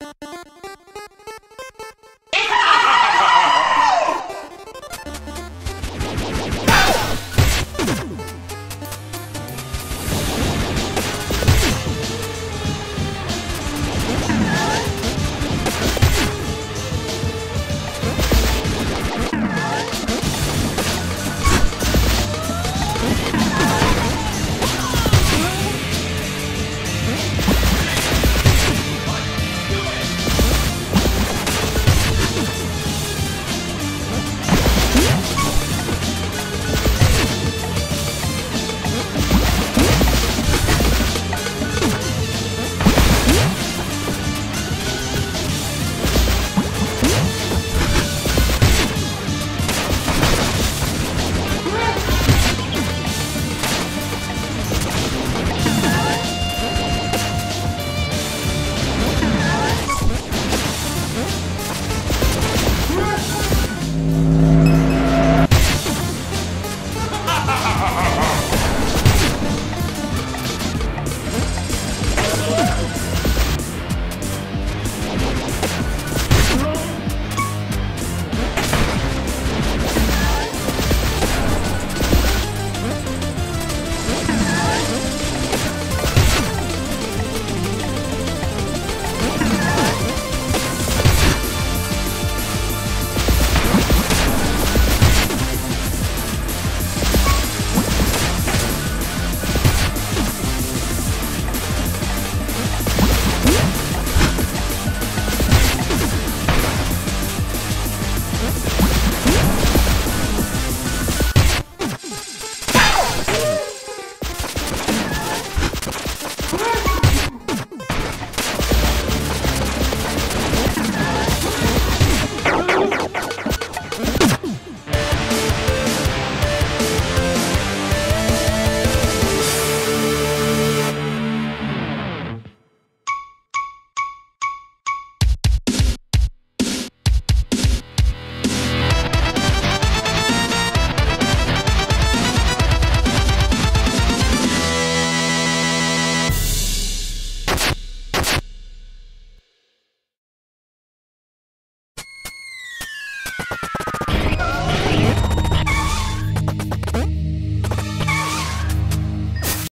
you